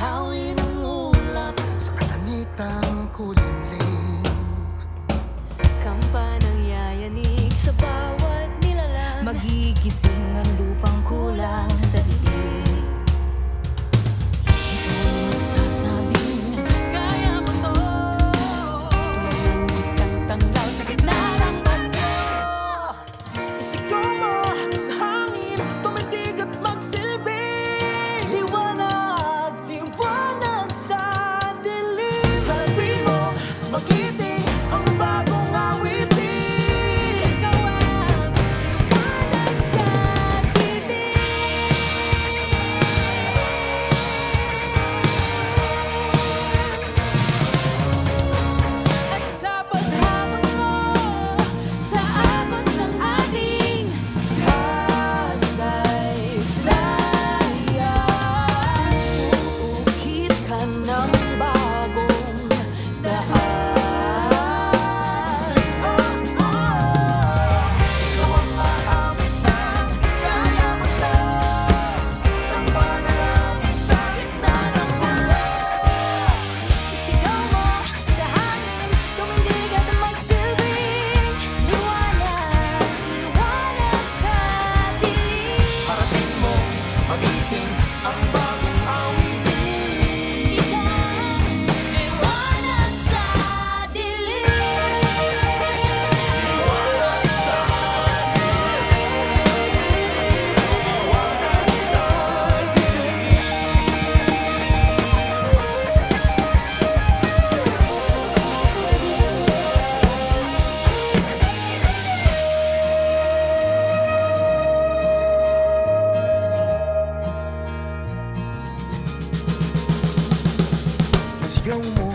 Ihawin ulap sa kalangitang kulimlim Kampanang yayanig sa bawat nilalang. Magigising ang nothing que um